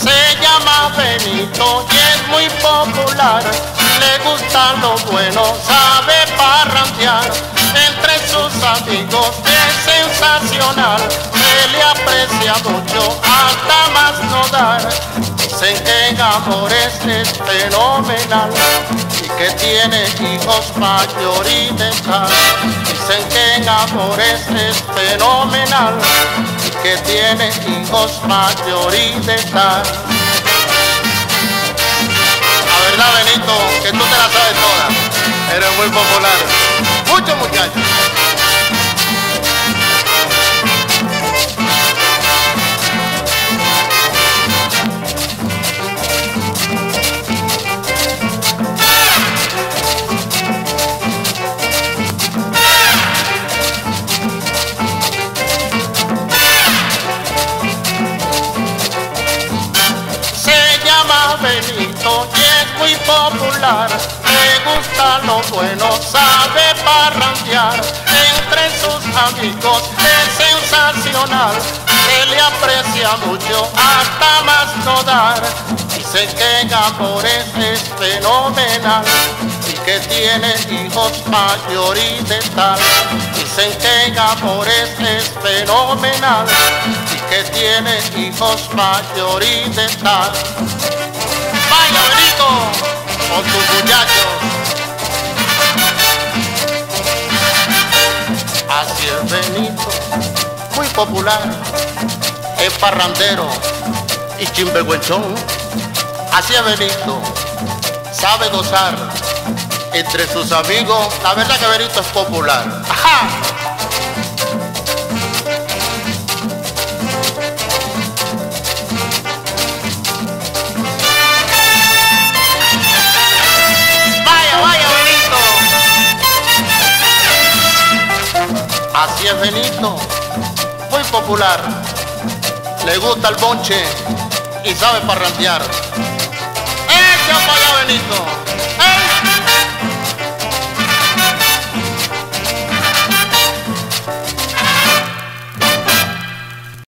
Se llama Benito y es muy popular. Gusta lo bueno, sabe parrantear. Entre sus amigos es sensacional. Se le aprecia mucho, hasta más no dar. Dicen que en amores es fenomenal y que tiene hijos mayor y de. Dicen que en amores es fenomenal y que tiene hijos mayor y de. Que tú te la sabes toda. Eres muy popular. Muchos muchachos. Benito popular. Le gusta lo bueno, sabe parrandear. Entre sus amigos es sensacional. Se le aprecia mucho, hasta más no dar. Dice que en amores es fenomenal y que tiene hijos mayor y de tal. Dicen que en amores es fenomenal y que tiene hijos mayor y de tal. Así es Benito, muy popular, es parrandero y chimbehuenchón. Así es Benito, sabe gozar entre sus amigos. La verdad que Benito es popular. ¡Ajá! Así es Benito, muy popular. Le gusta el bonche y sabe parrandear. ¡Echa para allá, Benito!